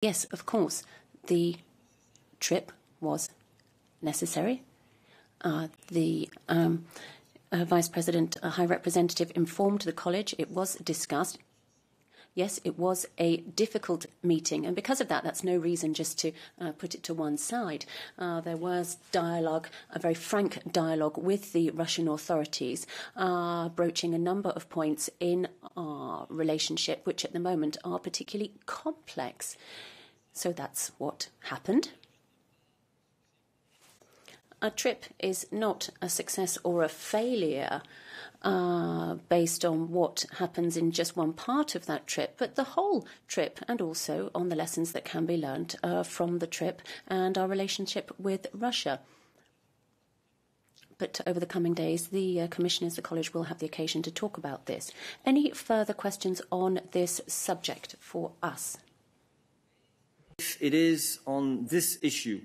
Yes, of course, the trip was necessary. Uh, the um, uh, Vice President, uh, High Representative, informed the college. It was discussed. Yes, it was a difficult meeting, and because of that, that's no reason just to uh, put it to one side. Uh, there was dialogue, a very frank dialogue with the Russian authorities, uh, broaching a number of points in our relationship, which at the moment are particularly complex. So that's what happened. A trip is not a success or a failure uh, based on what happens in just one part of that trip, but the whole trip, and also on the lessons that can be learned uh, from the trip and our relationship with Russia. But over the coming days, the uh, commissioners, the college will have the occasion to talk about this. Any further questions on this subject for us? If it is on this issue